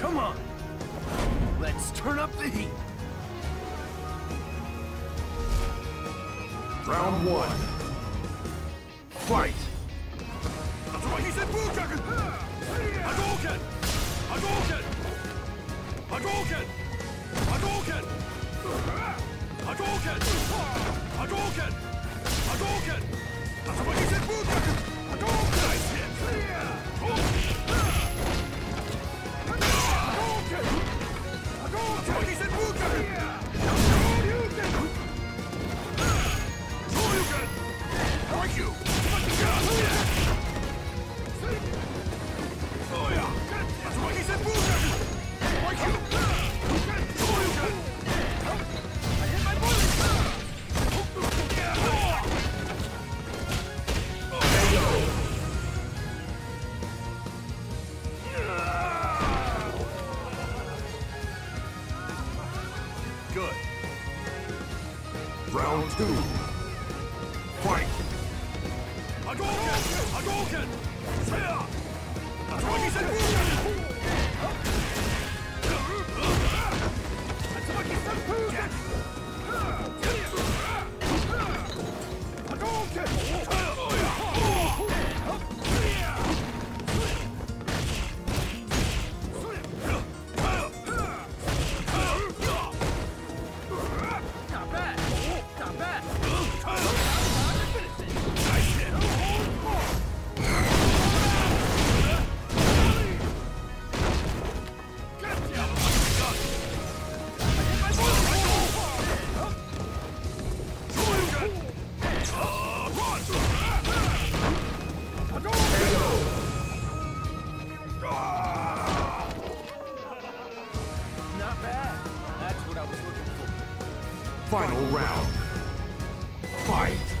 Come on! Let's turn up the heat. Round one. Fight. That's he said Hadouken! Hadouken! Hadouken! Hadouken! Hadouken! Hadouken! Hadouken! That's he said Thank you! Good. Round two. Fight! Hadouken! Hadouken! Tatsumaki Final round. Fight!